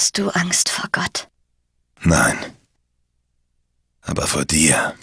Hast du Angst vor Gott? Nein. Aber vor dir.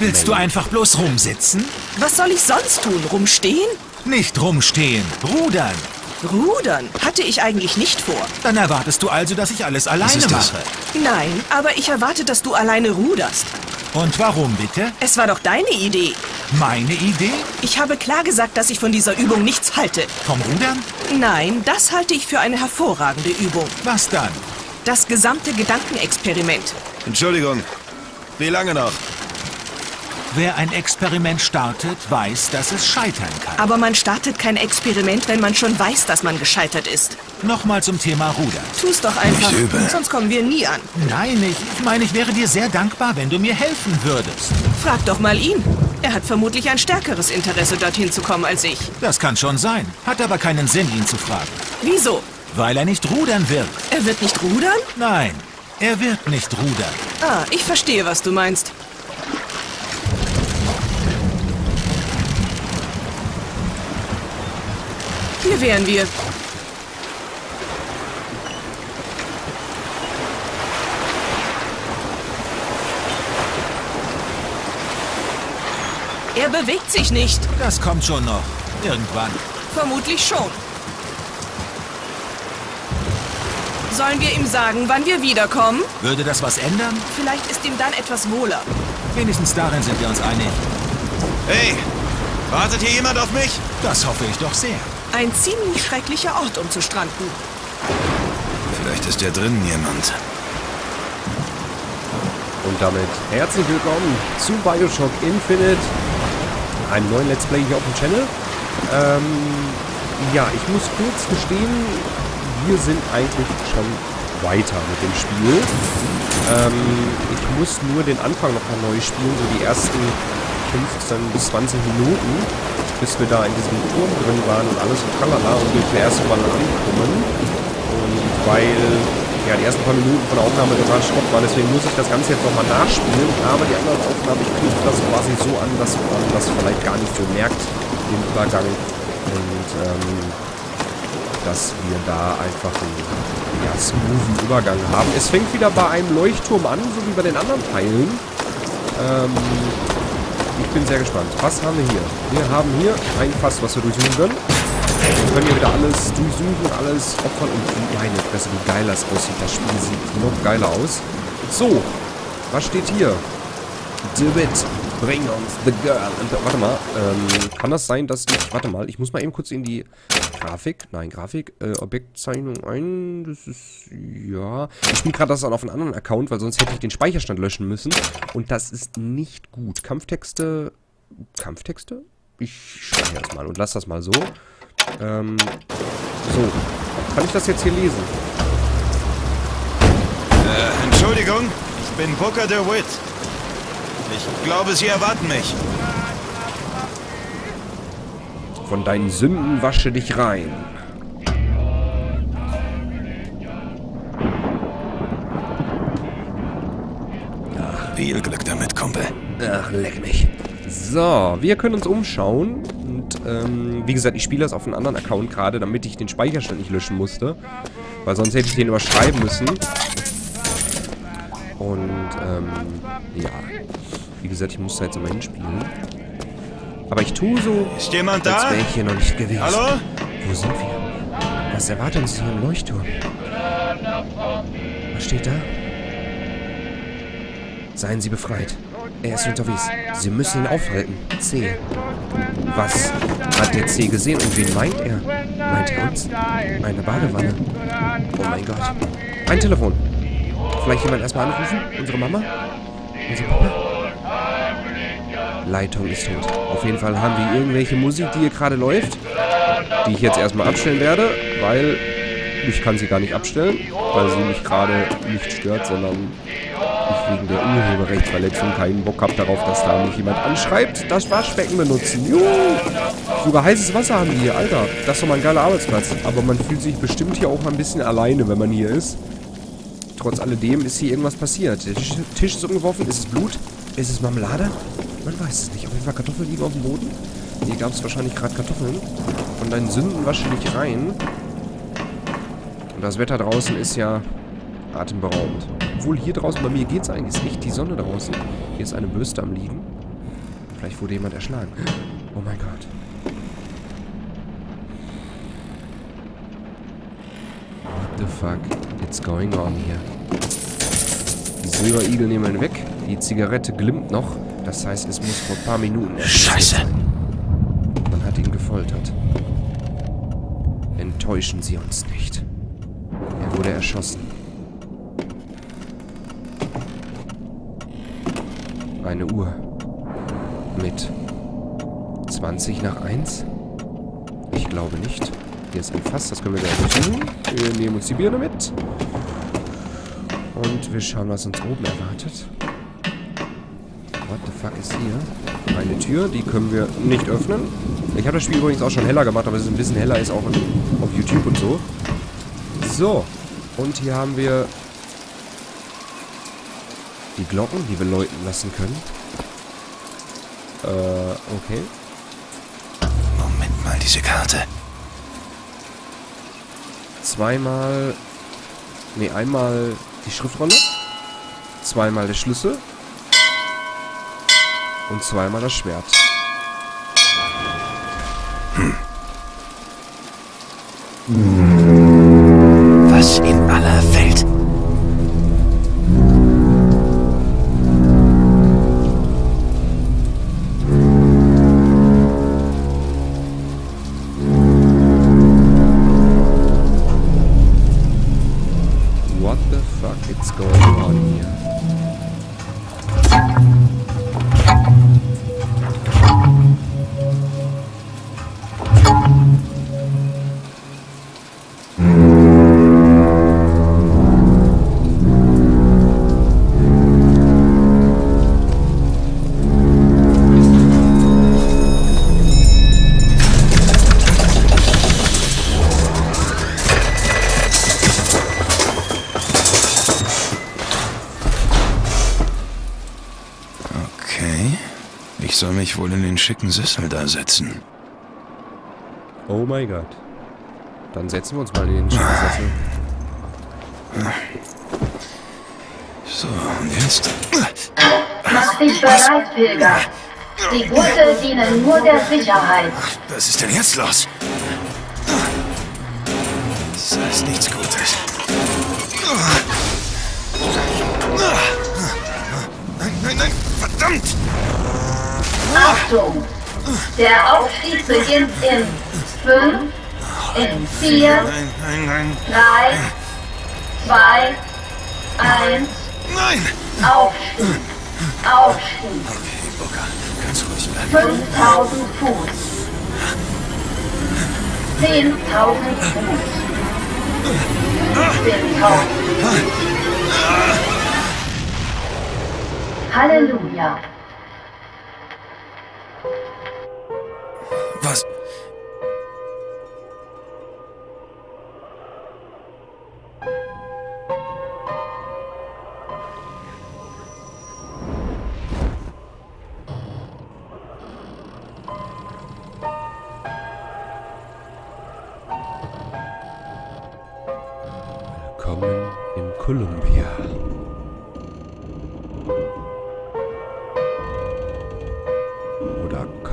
Willst du einfach bloß rumsitzen? Was soll ich sonst tun? Rumstehen? Nicht rumstehen, rudern. Rudern? Hatte ich eigentlich nicht vor. Dann erwartest du also, dass ich alles alleine ist das? mache. Nein, aber ich erwarte, dass du alleine ruderst. Und warum bitte? Es war doch deine Idee. Meine Idee? Ich habe klar gesagt, dass ich von dieser Übung nichts halte. Vom Rudern? Nein, das halte ich für eine hervorragende Übung. Was dann? Das gesamte Gedankenexperiment. Entschuldigung. Wie lange noch? Wer ein Experiment startet, weiß, dass es scheitern kann. Aber man startet kein Experiment, wenn man schon weiß, dass man gescheitert ist. Nochmal zum Thema Rudern. Tu's doch einfach, Nicht übel. sonst kommen wir nie an. Nein, ich, ich meine, ich wäre dir sehr dankbar, wenn du mir helfen würdest. Frag doch mal ihn. Er hat vermutlich ein stärkeres Interesse, dorthin zu kommen als ich. Das kann schon sein. Hat aber keinen Sinn, ihn zu fragen. Wieso? Weil er nicht rudern wird. Er wird nicht rudern? Nein, er wird nicht rudern. Ah, ich verstehe, was du meinst. Hier wären wir. Er bewegt sich nicht. Das kommt schon noch. Irgendwann. Vermutlich schon. Sollen wir ihm sagen, wann wir wiederkommen? Würde das was ändern? Vielleicht ist ihm dann etwas wohler. Wenigstens darin sind wir uns einig. Hey, wartet hier jemand auf mich? Das hoffe ich doch sehr. Ein ziemlich schrecklicher Ort, um zu stranden. Vielleicht ist ja drinnen jemand. Und damit herzlich willkommen zu Bioshock Infinite, einem neuen Let's Play hier auf dem Channel. Ähm, ja, ich muss kurz gestehen, wir sind eigentlich schon weiter mit dem Spiel. Ähm, ich muss nur den Anfang noch mal neu spielen, so die ersten 15 bis 20 Minuten, bis wir da in diesem Turm drin waren und alles und tralala und wir zum ankommen. Und weil ja, die ersten paar Minuten von der Aufnahme total Schrott waren, deswegen muss ich das Ganze jetzt nochmal nachspielen. Aber die anderen Aufnahmen, ich knüpfe das quasi so an, dass man das vielleicht gar nicht so merkt, den Übergang. Und ähm, dass wir da einfach einen ja, smoothen Übergang haben. Es fängt wieder bei einem Leuchtturm an, so wie bei den anderen Teilen. Ähm, ich bin sehr gespannt. Was haben wir hier? Wir haben hier ein Fass, was wir durchsuchen können. Wir können hier wieder alles durchsuchen, alles opfern und meine Fresse, wie geil das aussieht. Das Spiel sieht noch geiler aus. So, was steht hier? It. Bring uns the girl. Und, warte mal, ähm, kann das sein, dass ich... Warte mal, ich muss mal eben kurz in die Grafik. Nein, Grafik. Äh, Objektzeichnung ein. Das ist... Ja. Ich spiele gerade das dann auf einen anderen Account, weil sonst hätte ich den Speicherstand löschen müssen. Und das ist nicht gut. Kampftexte... Kampftexte? Ich speichere das mal und lasse das mal so. Ähm, so. Kann ich das jetzt hier lesen? Äh, Entschuldigung, ich bin Booker DeWitt. Ich glaube, Sie erwarten mich. Von deinen Sünden wasche dich rein. Viel Glück damit, Kumpel. Ach, leck mich. So, wir können uns umschauen. Und, ähm, wie gesagt, ich spiele das auf einem anderen Account gerade, damit ich den Speicherstand nicht löschen musste. Weil sonst hätte ich den überschreiben müssen. Und, ähm, ja. Wie gesagt, ich muss da jetzt immer hinspielen. Aber ich tue so, Ist jemand als wäre ich hier noch nicht gewesen. Hallo? Wo sind wir? Was erwartet uns hier im Leuchtturm? Was steht da? Seien Sie befreit. Er ist unterwegs. Sie müssen ihn aufhalten. C. Was hat der C gesehen und wen meint er? Meint er uns? Eine Badewanne. Oh mein Gott. Ein Telefon. Vielleicht jemand erstmal anrufen? Unsere Mama? Unser Papa? Leitung ist tot. Auf jeden Fall haben wir irgendwelche Musik, die hier gerade läuft. Die ich jetzt erstmal abstellen werde, weil Ich kann sie gar nicht abstellen, weil sie mich gerade nicht stört, sondern ich wegen der Urheberrechtsverletzung keinen Bock habe darauf, dass da mich jemand anschreibt. Das Waschbecken benutzen. Juhu. Sogar heißes Wasser haben die hier. Alter, das ist doch mal ein geiler Arbeitsplatz. Aber man fühlt sich bestimmt hier auch mal ein bisschen alleine, wenn man hier ist. Trotz alledem ist hier irgendwas passiert. Der Tisch ist umgeworfen. Ist es Blut? Ist es Marmelade? Man weiß es nicht. Auf jeden Fall Kartoffeln liegen auf dem Boden. Hier gab es wahrscheinlich gerade Kartoffeln. Von deinen Sünden wasche dich rein. Und das Wetter draußen ist ja atemberaubend. Obwohl hier draußen, bei mir geht es eigentlich. Ist echt die Sonne draußen. Hier ist eine Bürste am Liegen. Vielleicht wurde jemand erschlagen. Oh mein Gott. What the fuck is going on hier? Die Silberigel nehmen wir weg. Die Zigarette glimmt noch. Das heißt, es muss vor ein paar Minuten Scheiße. Man hat ihn gefoltert. Enttäuschen Sie uns nicht. Er wurde erschossen. Eine Uhr. Mit 20 nach 1? Ich glaube nicht. Hier ist ein Fass, das können wir gleich tun. Wir nehmen uns die Birne mit. Und wir schauen, was uns oben erwartet. What the fuck ist hier? Eine Tür, die können wir nicht öffnen. Ich habe das Spiel übrigens auch schon heller gemacht, aber es ist ein bisschen heller ist auch auf YouTube und so. So. Und hier haben wir die Glocken, die wir läuten lassen können. Äh, okay. Moment mal, diese Karte. Zweimal... Ne, einmal die Schriftrolle. Zweimal der Schlüssel. Und zweimal das Schwert. Was schicken Sessel da setzen. Oh mein Gott. Dann setzen wir uns mal in den Schiffsessel. So, und jetzt? Mach dich bereit, Pilger. Die Boote dienen nur der Sicherheit. Was ist denn jetzt los? Das heißt nichts Gutes. Nein, nein, nein, verdammt! Achtung! Der Aufstieg beginnt in 5, in 4, Nein, nein, nein, 3, 2, 1. nein! Aufstieg. Aufstieg. Okay, Booker, ganz ruhig bleiben. 5000 Fuß. 10.000 Fuß. 17.000 Halleluja.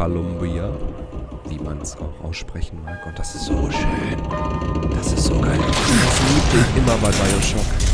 Oder Columbia, wie man es auch aussprechen mag. Und das ist so schön. Das ist so geil. Das liebte ich immer bei Bioshock.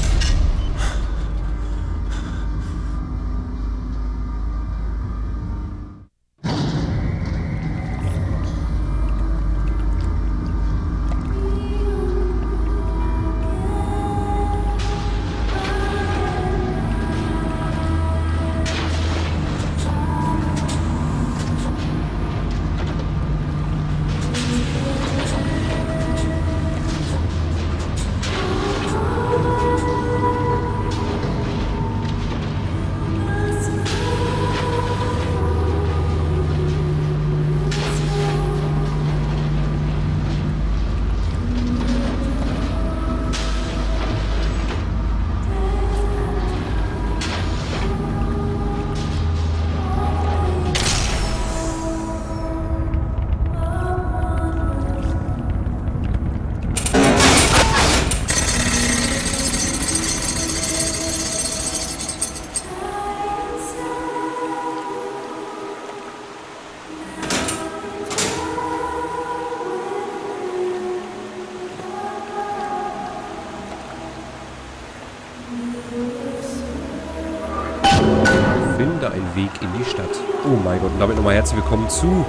Weg in die Stadt. Oh mein Gott, und damit nochmal herzlich willkommen zu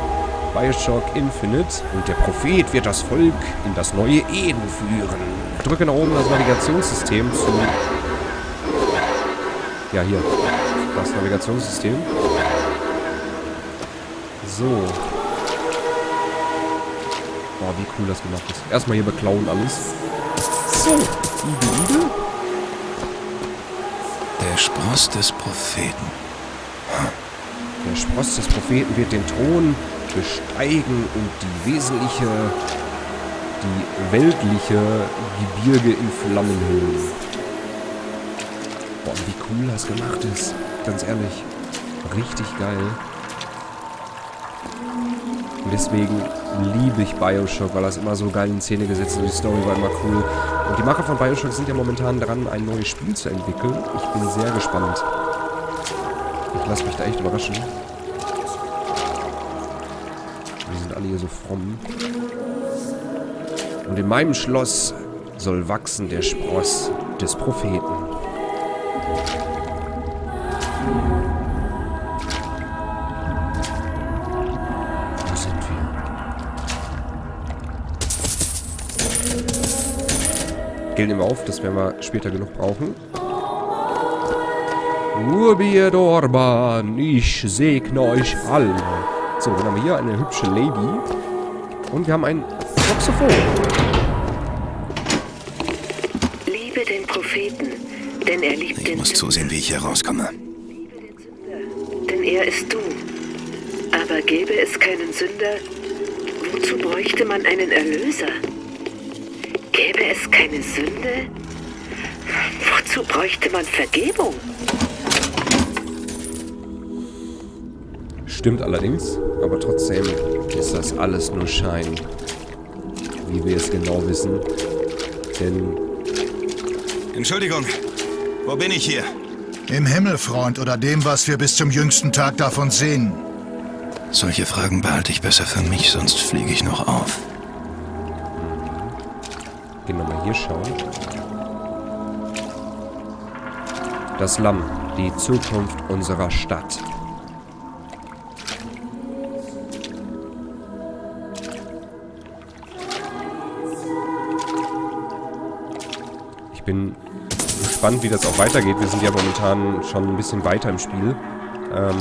Bioshock Infinite. Und der Prophet wird das Volk in das neue Eden führen. Drücke nach oben das Navigationssystem zu... Ja, hier. Das Navigationssystem. So. Boah, wie cool das gemacht ist. Erstmal hier beklauen alles. So, Igel, Igel. Der Spross des Propheten. Der Spross des Propheten wird den Thron besteigen und die wesentliche, die weltliche Gebirge in Flammen hüllen. Boah, wie cool das gemacht ist. Ganz ehrlich. Richtig geil. Und deswegen liebe ich Bioshock, weil das immer so geil in Szene gesetzt ist und die Story war immer cool. Und die Macher von Bioshock sind ja momentan dran, ein neues Spiel zu entwickeln. Ich bin sehr gespannt. Ich lasse mich da echt überraschen. Wir sind alle hier so fromm. Und in meinem Schloss soll wachsen der Spross des Propheten. Wo sind wir? Nehmen wir auf, das werden wir später genug brauchen. Urbiet Orban, ich segne euch alle. So, dann haben wir hier eine hübsche Lady. Und wir haben ein Saxophon. Liebe den Propheten, denn er liebt Ich den muss Sünder, zusehen, wie ich hier rauskomme. denn er ist du. Aber gäbe es keinen Sünder, wozu bräuchte man einen Erlöser? Gäbe es keine Sünde, wozu bräuchte man Vergebung? Stimmt allerdings, aber trotzdem ist das alles nur Schein. Wie wir es genau wissen. Denn Entschuldigung, wo bin ich hier? Im Himmel, Freund, oder dem, was wir bis zum jüngsten Tag davon sehen. Solche Fragen behalte ich besser für mich, sonst fliege ich noch auf. gehen wir mal hier schauen. Das Lamm, die Zukunft unserer Stadt. Bin gespannt, wie das auch weitergeht. Wir sind ja momentan schon ein bisschen weiter im Spiel. Ähm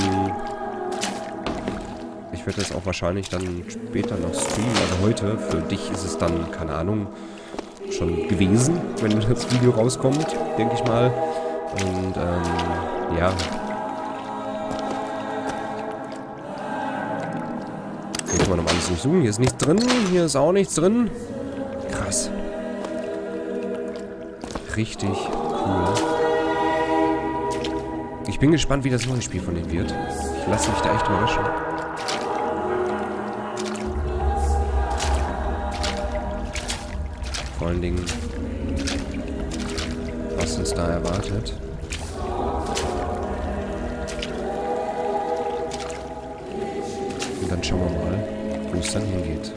ich werde das auch wahrscheinlich dann später noch streamen. Also heute. Für dich ist es dann, keine Ahnung, schon gewesen, wenn das Video rauskommt, denke ich mal. Und ähm, ja. Hier kann man noch alles durchsuchen. Hier ist nichts drin. Hier ist auch nichts drin. Krass. Richtig cool. Ich bin gespannt, wie das neue Spiel von denen wird. Ich lasse mich da echt überraschen. Vor allen Dingen, was uns da erwartet. Und dann schauen wir mal, wo es dann hingeht.